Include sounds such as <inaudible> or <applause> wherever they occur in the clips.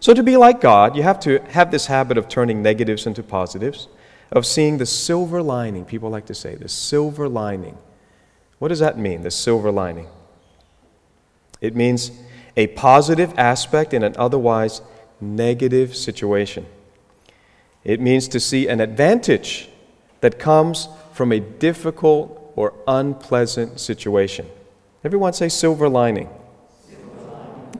So, to be like God, you have to have this habit of turning negatives into positives, of seeing the silver lining. People like to say the silver lining. What does that mean, the silver lining? It means a positive aspect in an otherwise negative situation. It means to see an advantage that comes from a difficult or unpleasant situation. Everyone say silver lining.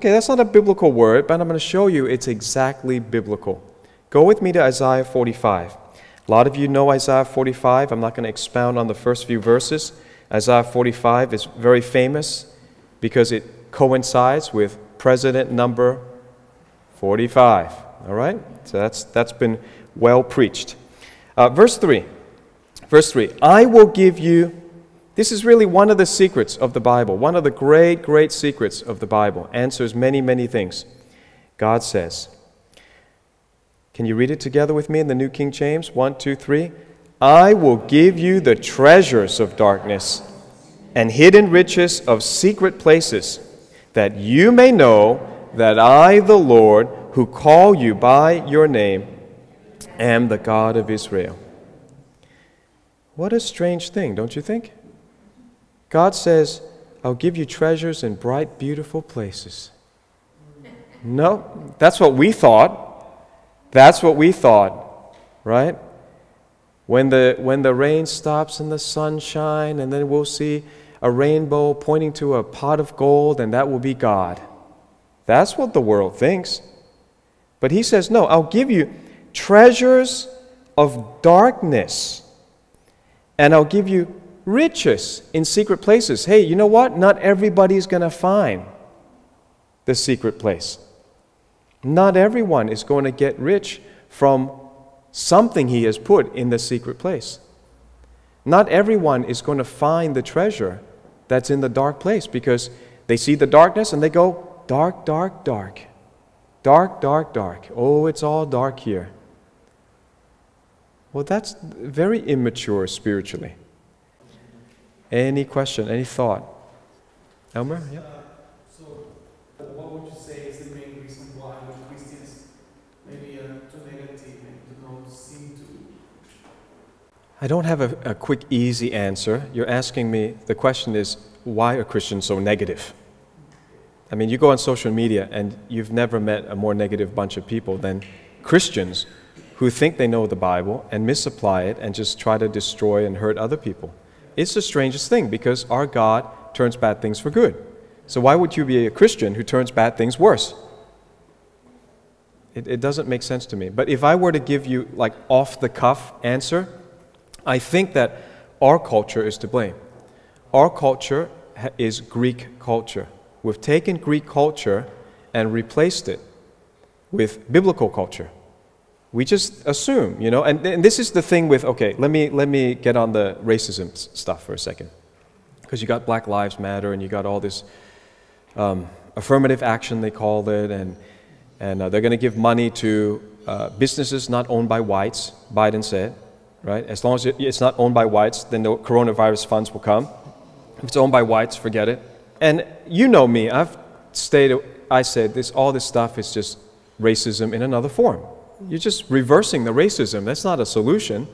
Okay, that's not a biblical word, but I'm going to show you it's exactly biblical. Go with me to Isaiah 45. A lot of you know Isaiah 45. I'm not going to expound on the first few verses. Isaiah 45 is very famous because it coincides with president number 45. All right? So that's, that's been well preached. Uh, verse 3. Verse 3 I will give you, this is really one of the secrets of the Bible, one of the great, great secrets of the Bible. Answers many, many things. God says, Can you read it together with me in the New King James? One, two, three. I will give you the treasures of darkness and hidden riches of secret places, that you may know that I, the Lord, who call you by your name, am the God of Israel. What a strange thing, don't you think? God says, I'll give you treasures in bright, beautiful places. No, that's what we thought. That's what we thought, right? When the, when the rain stops and the sun shine, and then we'll see a rainbow pointing to a pot of gold, and that will be God. That's what the world thinks. But he says, No, I'll give you treasures of darkness, and I'll give you riches in secret places. Hey, you know what? Not everybody's going to find the secret place. Not everyone is going to get rich from something he has put in the secret place. Not everyone is going to find the treasure that's in the dark place because they see the darkness and they go, dark, dark, dark. Dark, dark, dark. Oh, it's all dark here. Well, that's very immature spiritually. Any question, any thought? Elmer? Yeah. Uh, so, what would you say is the main reason why Christians maybe are too negative and do not seem to? I don't have a, a quick, easy answer. You're asking me, the question is, why are Christians so negative? I mean, you go on social media and you've never met a more negative bunch of people than Christians who think they know the Bible and misapply it and just try to destroy and hurt other people. It's the strangest thing because our God turns bad things for good. So, why would you be a Christian who turns bad things worse? It, it doesn't make sense to me. But if I were to give you, like, off the cuff answer, I think that our culture is to blame. Our culture is Greek culture. We've taken Greek culture and replaced it with biblical culture. We just assume, you know, and, and this is the thing with, okay, let me, let me get on the racism stuff for a second. Because you got Black Lives Matter and you got all this um, affirmative action, they called it, and, and uh, they're going to give money to uh, businesses not owned by whites, Biden said, right? As long as it's not owned by whites, then the coronavirus funds will come. If it's owned by whites, forget it. And you know me, I've stated, I said this, all this stuff is just racism in another form. You're just reversing the racism. That's not a solution.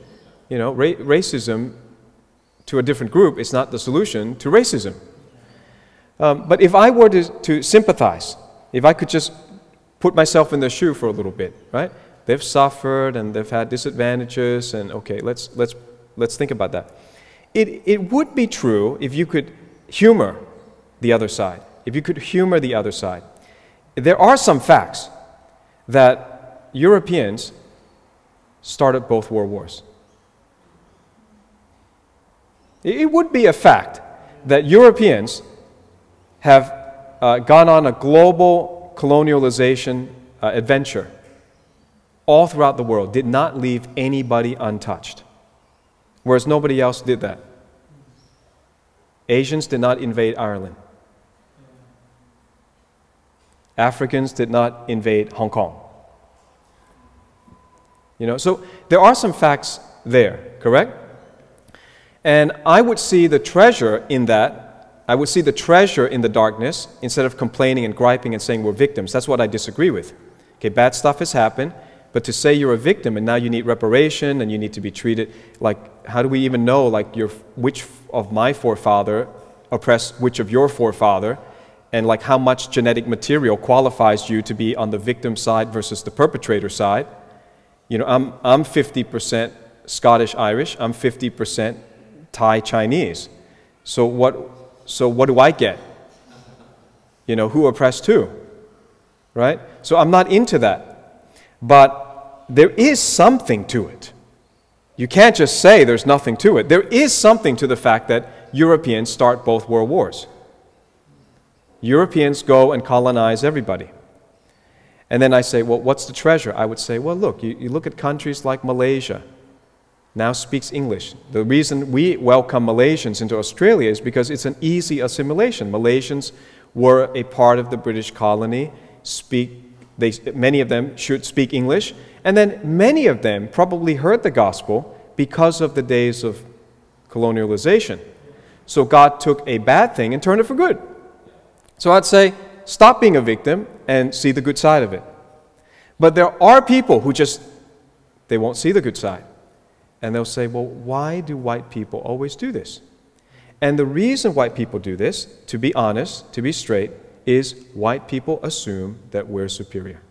You know, ra- racism to a different group is not the solution to racism. Um, but if I were to, to sympathize, if I could just put myself in their shoe for a little bit, right? They've suffered and they've had disadvantages, and okay, let's, let's, let's think about that. It, it would be true if you could humor the other side, if you could humor the other side. There are some facts that Europeans started both world wars. It would be a fact that Europeans have uh, gone on a global colonialization uh, adventure all throughout the world, did not leave anybody untouched, whereas nobody else did that. Asians did not invade Ireland. Africans did not invade Hong Kong. You know, so there are some facts there, correct? And I would see the treasure in that. I would see the treasure in the darkness instead of complaining and griping and saying we're victims. That's what I disagree with. Okay, bad stuff has happened, but to say you're a victim and now you need reparation and you need to be treated like, how do we even know, like, your, which of my forefather oppressed which of your forefather? And like how much genetic material qualifies you to be on the victim side versus the perpetrator side? You know, I'm, I'm 50% Scottish Irish, I'm 50% Thai Chinese. So what, so what do I get? You know, who oppressed who? Right? So I'm not into that. But there is something to it. You can't just say there's nothing to it. There is something to the fact that Europeans start both world wars. Europeans go and colonize everybody. And then I say, well, what's the treasure? I would say, well, look, you, you look at countries like Malaysia, now speaks English. The reason we welcome Malaysians into Australia is because it's an easy assimilation. Malaysians were a part of the British colony, speak, they, many of them should speak English, and then many of them probably heard the gospel because of the days of colonialization. So God took a bad thing and turned it for good. So I'd say, stop being a victim and see the good side of it. But there are people who just, they won't see the good side. And they'll say, well, why do white people always do this? And the reason white people do this, to be honest, to be straight, is white people assume that we're superior.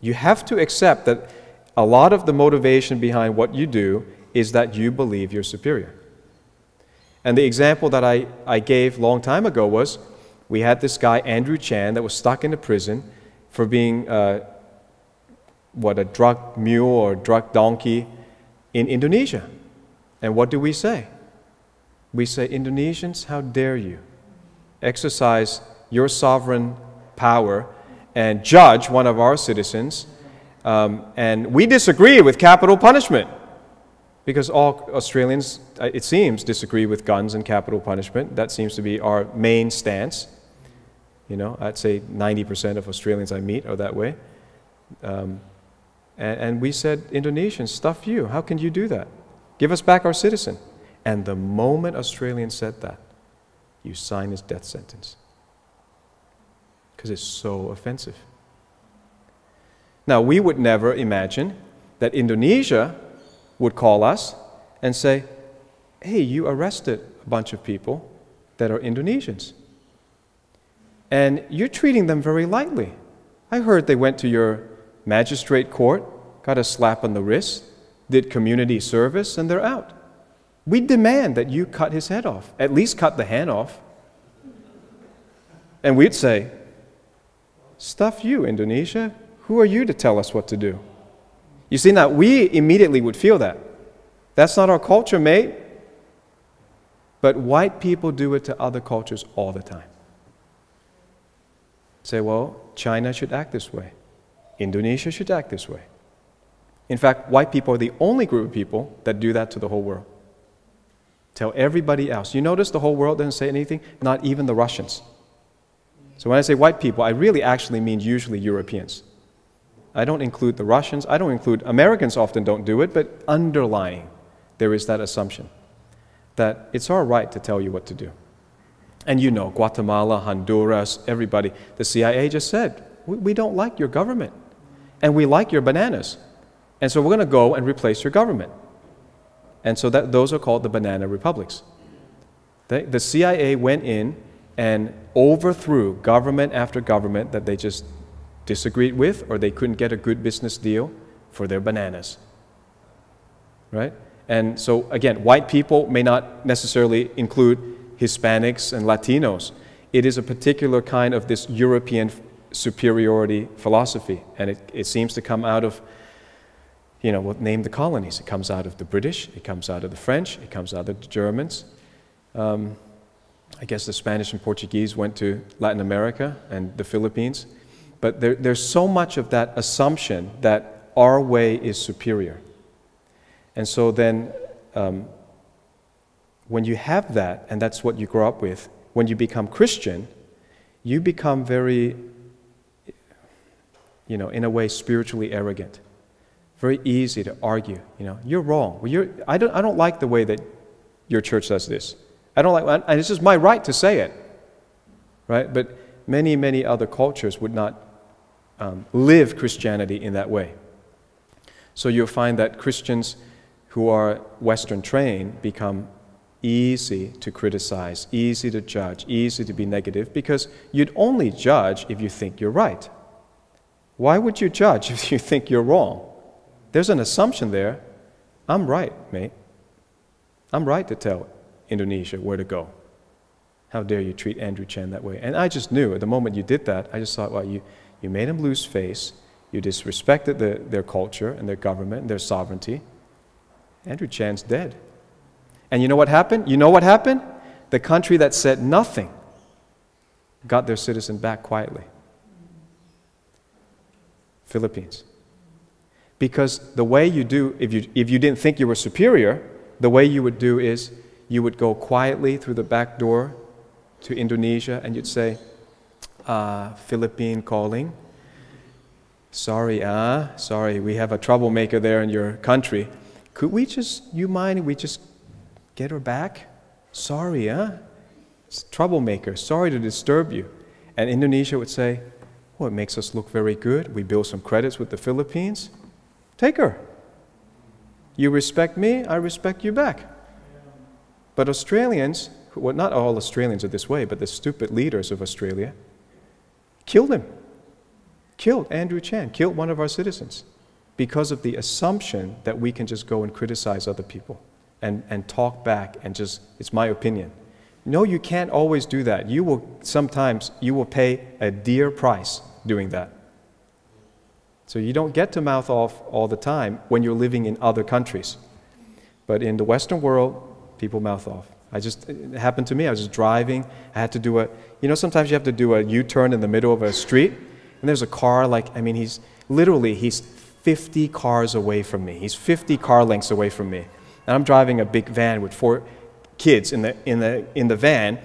You have to accept that a lot of the motivation behind what you do is that you believe you're superior. And the example that I, I gave long time ago was we had this guy, Andrew Chan, that was stuck in a prison for being, uh, what, a drug mule or drug donkey in Indonesia. And what do we say? We say, Indonesians, how dare you exercise your sovereign power and judge one of our citizens. Um, and we disagree with capital punishment because all Australians, uh, it seems, disagree with guns and capital punishment. That seems to be our main stance. You know, I'd say 90% of Australians I meet are that way. Um, and, and we said, Indonesians, stuff you. How can you do that? Give us back our citizen. And the moment Australians said that, you sign his death sentence. Because it's so offensive. Now, we would never imagine that Indonesia would call us and say, Hey, you arrested a bunch of people that are Indonesians. And you're treating them very lightly. I heard they went to your magistrate court, got a slap on the wrist, did community service, and they're out. We demand that you cut his head off, at least cut the hand off. And we'd say, Stuff you, Indonesia. Who are you to tell us what to do? You see, now we immediately would feel that. That's not our culture, mate. But white people do it to other cultures all the time. Say, well, China should act this way, Indonesia should act this way. In fact, white people are the only group of people that do that to the whole world. Tell everybody else. You notice the whole world doesn't say anything? Not even the Russians. So when I say white people, I really actually mean usually Europeans. I don't include the Russians. I don't include Americans often don't do it, but underlying there is that assumption that it's our right to tell you what to do. And you know, Guatemala, Honduras, everybody, the CIA just said, we, don't like your government and we like your bananas. And so we're going to go and replace your government. And so that, those are called the banana republics. The CIA went in and overthrew government after government that they just disagreed with or they couldn't get a good business deal for their bananas. Right? And so, again, white people may not necessarily include Hispanics and Latinos. It is a particular kind of this European superiority philosophy, and it, it seems to come out of, you know, what name the colonies. It comes out of the British, it comes out of the French, it comes out of the Germans. Um, I guess the Spanish and Portuguese went to Latin America and the Philippines. But there, there's so much of that assumption that our way is superior. And so then, um, when you have that, and that's what you grow up with, when you become Christian, you become very, you know, in a way, spiritually arrogant. Very easy to argue. You know, you're wrong. Well, you're, I, don't, I don't like the way that your church does this. I don't like, and it's just my right to say it. Right? But Many, many other cultures would not um, live Christianity in that way. So you'll find that Christians who are Western trained become easy to criticize, easy to judge, easy to be negative, because you'd only judge if you think you're right. Why would you judge <laughs> if you think you're wrong? There's an assumption there. I'm right, mate. I'm right to tell Indonesia where to go. How dare you treat Andrew Chan that way? And I just knew at the moment you did that, I just thought, well, you, you made him lose face. You disrespected the, their culture and their government and their sovereignty. Andrew Chan's dead. And you know what happened? You know what happened? The country that said nothing got their citizen back quietly. Philippines. Because the way you do, if you, if you didn't think you were superior, the way you would do is you would go quietly through the back door to Indonesia and you'd say, uh, Philippine calling. Sorry, ah, uh, sorry, we have a troublemaker there in your country. Could we just, you mind, we just get her back? Sorry, huh? It's troublemaker. Sorry to disturb you. And Indonesia would say, Well, it makes us look very good. We build some credits with the Philippines. Take her. You respect me, I respect you back. But Australians, well, not all Australians are this way, but the stupid leaders of Australia, killed him. Killed Andrew Chan, killed one of our citizens because of the assumption that we can just go and criticize other people and, and talk back and just, it's my opinion. No, you can't always do that. You will sometimes, you will pay a dear price doing that. So you don't get to mouth off all the time when you're living in other countries. But in the Western world, people mouth off. I just, it happened to me. I was just driving. I had to do a, you know, sometimes you have to do a U turn in the middle of a street. And there's a car, like, I mean, he's literally, he's 50 cars away from me. He's 50 car lengths away from me. And I'm driving a big van with four kids in the, in the, in the van.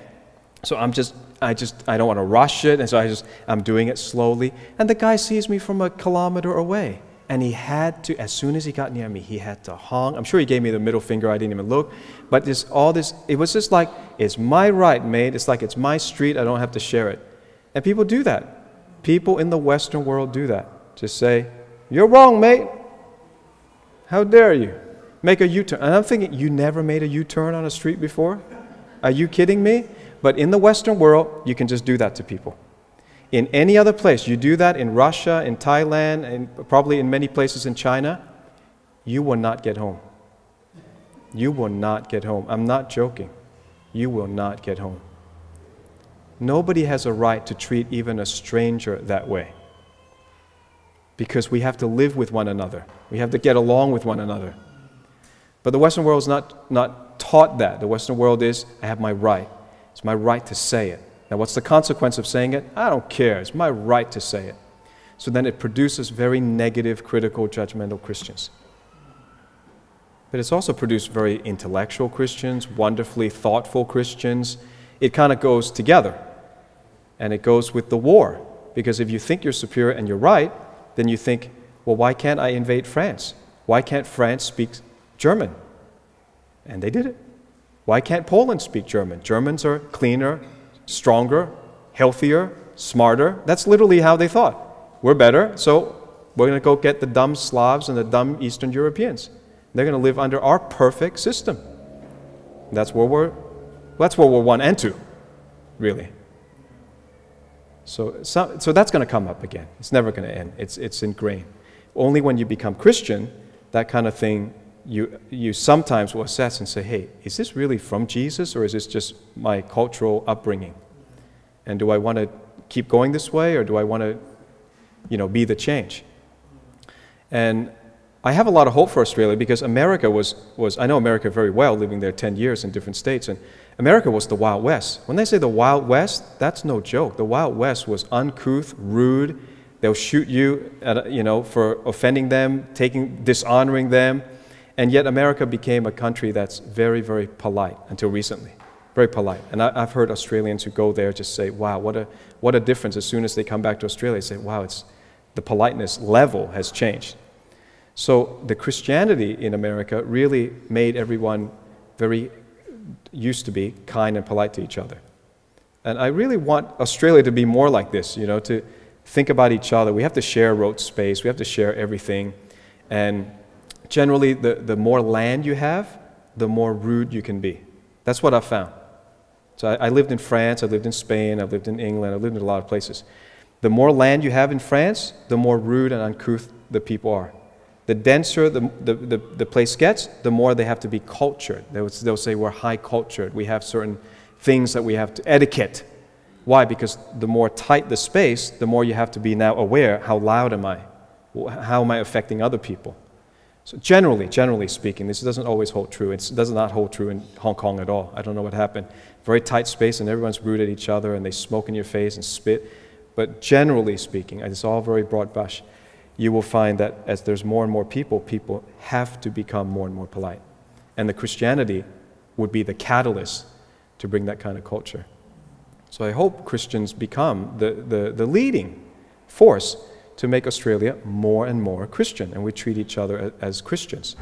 So I'm just, I just, I don't want to rush it. And so I just, I'm doing it slowly. And the guy sees me from a kilometer away. And he had to, as soon as he got near me, he had to honk. I'm sure he gave me the middle finger. I didn't even look. But this, all this, it was just like, it's my right, mate. It's like it's my street. I don't have to share it. And people do that. People in the Western world do that. Just say, you're wrong, mate. How dare you? Make a U turn. And I'm thinking, you never made a U turn on a street before? Are you kidding me? But in the Western world, you can just do that to people. In any other place, you do that in Russia, in Thailand, and probably in many places in China, you will not get home. You will not get home. I'm not joking. You will not get home. Nobody has a right to treat even a stranger that way because we have to live with one another. We have to get along with one another. But the Western world is not, not taught that. The Western world is, I have my right. It's my right to say it. Now, what's the consequence of saying it? I don't care. It's my right to say it. So then it produces very negative, critical, judgmental Christians. But it's also produced very intellectual Christians, wonderfully thoughtful Christians. It kind of goes together. And it goes with the war. Because if you think you're superior and you're right, then you think, well, why can't I invade France? Why can't France speak German? And they did it. Why can't Poland speak German? Germans are cleaner, stronger, healthier, smarter. That's literally how they thought. We're better, so we're going to go get the dumb Slavs and the dumb Eastern Europeans. They're going to live under our perfect system. That's World War, that's World War One and two, really. So, so, so that's going to come up again. It's never going to end. It's, it's ingrained. Only when you become Christian, that kind of thing, you, you sometimes will assess and say, hey, is this really from Jesus or is this just my cultural upbringing? And do I want to keep going this way or do I want to, you know, be the change? And I have a lot of hope for Australia because America was, was I know America very well, living there 10 years in different states. And America was the Wild West. When they say the Wild West, that's no joke. The Wild West was uncouth, rude. They'll shoot you, at, you know, for offending them, taking, dishonoring them. And yet America became a country that's very, very polite until recently. Very polite. And I, have heard Australians who go there just say, wow, what a, what a difference. As soon as they come back to Australia, they say, wow, it's, the politeness level has changed. So the Christianity in America really made everyone very used to be kind and polite to each other. And I really want Australia to be more like this, you know, to think about each other. We have to share road space, we have to share everything. And generally, the, the more land you have, the more rude you can be. That's what I've found. So I, I lived in France, I lived in Spain, I've lived in England, I've lived in a lot of places. The more land you have in France, the more rude and uncouth the people are. The denser the, the, the, the place gets, the more they have to be cultured. They'll, they'll say we're high cultured. We have certain things that we have to etiquette. Why? Because the more tight the space, the more you have to be now aware how loud am I? How am I affecting other people? So, generally, generally speaking, this doesn't always hold true. It does not hold true in Hong Kong at all. I don't know what happened. Very tight space, and everyone's rude at each other, and they smoke in your face and spit. But generally speaking, it's all very broad brush. You will find that as there's more and more people, people have to become more and more polite. And the Christianity would be the catalyst to bring that kind of culture. So I hope Christians become the, the, the leading force to make Australia more and more Christian, and we treat each other as Christians.